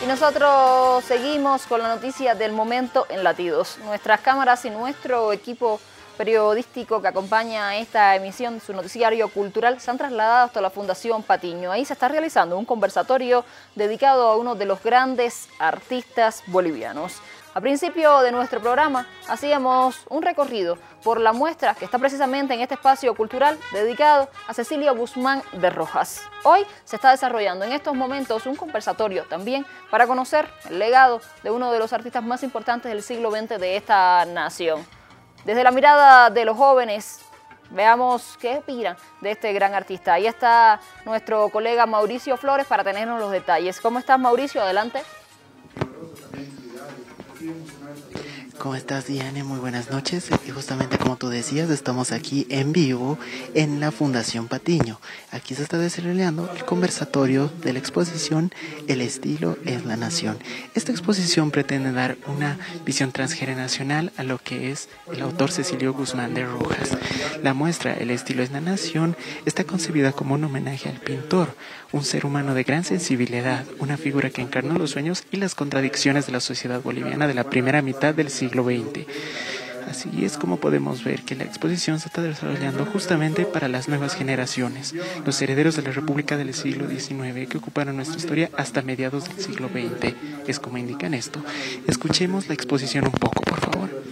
Y nosotros seguimos con la noticia del momento en Latidos. Nuestras cámaras y nuestro equipo periodístico que acompaña esta emisión, su noticiario cultural, se han trasladado hasta la Fundación Patiño. Ahí se está realizando un conversatorio dedicado a uno de los grandes artistas bolivianos. A principio de nuestro programa hacíamos un recorrido por la muestra que está precisamente en este espacio cultural dedicado a Cecilio Guzmán de Rojas. Hoy se está desarrollando en estos momentos un conversatorio también para conocer el legado de uno de los artistas más importantes del siglo XX de esta nación. Desde la mirada de los jóvenes, veamos qué opinan de este gran artista. Ahí está nuestro colega Mauricio Flores para tenernos los detalles. ¿Cómo estás Mauricio? Adelante. ¿Cómo estás, Diane? Muy buenas noches. Y justamente como tú decías, estamos aquí en vivo en la Fundación Patiño. Aquí se está desarrollando el conversatorio de la exposición El estilo es la nación. Esta exposición pretende dar una visión transgeneracional a lo que es el autor Cecilio Guzmán de Rojas. La muestra El estilo es la nación está concebida como un homenaje al pintor, un ser humano de gran sensibilidad, una figura que encarnó los sueños y las contradicciones de la sociedad boliviana de la primera mitad del siglo siglo XX. Así es como podemos ver que la exposición se está desarrollando justamente para las nuevas generaciones, los herederos de la República del siglo XIX que ocuparon nuestra historia hasta mediados del siglo XX. Es como indican esto. Escuchemos la exposición un poco, por favor.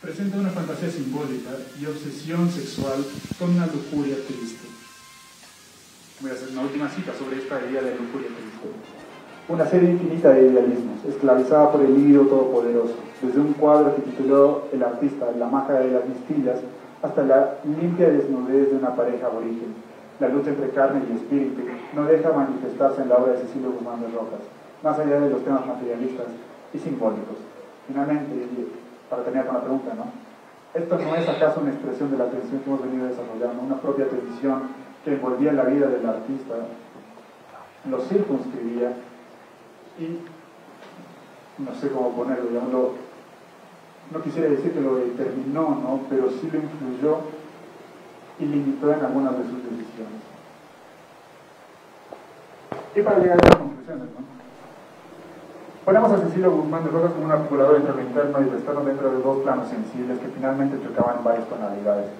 Presenta una fantasía simbólica y obsesión sexual con una lujuria triste. Voy a hacer una última cita sobre esta idea de lujuria triste una serie infinita de idealismos, esclavizada por el lío todopoderoso, desde un cuadro que tituló el artista La maja de las mistillas, hasta la limpia desnudez de una pareja aborigen. La lucha entre carne y espíritu no deja manifestarse en la obra de Cecilio Guzmán de Rojas, más allá de los temas materialistas y simbólicos. Finalmente, para terminar con la pregunta, ¿no? ¿Esto no es acaso una expresión de la atención que hemos venido desarrollando, una propia tensión que envolvía la vida del artista, lo circunscribía y no sé cómo ponerlo, digamos, no quisiera decir que lo determinó, ¿no? pero sí lo influyó y limitó en algunas de sus decisiones. Y para llegar a las conclusiones, ¿no? Ponemos a Cecilio Guzmán de Rojas como un articulador entre lo interno y lo externo dentro de dos planos sensibles que finalmente chocaban varias tonalidades,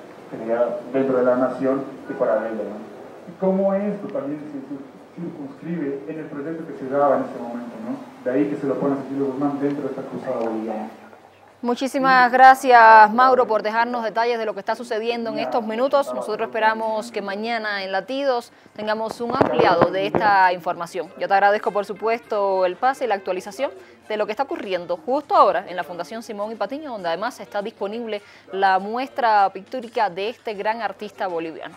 dentro de la nación y de ella. Y cómo esto también se circunscribe en el proyecto que se daba en ese momento. De ahí que se lo pone Cecilio Guzmán dentro de esta cruzada boliviana. Muchísimas gracias, Mauro, por dejarnos detalles de lo que está sucediendo en estos minutos. Nosotros esperamos que mañana en Latidos tengamos un ampliado de esta información. Yo te agradezco, por supuesto, el pase y la actualización de lo que está ocurriendo justo ahora en la Fundación Simón y Patiño, donde además está disponible la muestra pictórica de este gran artista boliviano.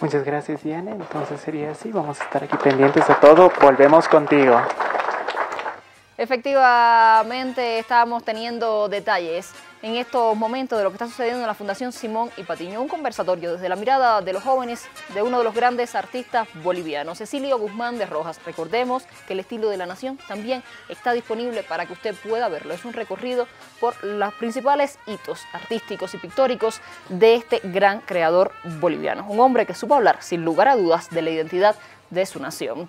Muchas gracias, Diana. Entonces sería así. Vamos a estar aquí pendientes de todo. Volvemos contigo. Efectivamente, estábamos teniendo detalles en estos momentos de lo que está sucediendo en la Fundación Simón y Patiño. Un conversatorio desde la mirada de los jóvenes de uno de los grandes artistas bolivianos, Cecilio Guzmán de Rojas. Recordemos que el estilo de la nación también está disponible para que usted pueda verlo. Es un recorrido por los principales hitos artísticos y pictóricos de este gran creador boliviano. Un hombre que supo hablar sin lugar a dudas de la identidad de su nación.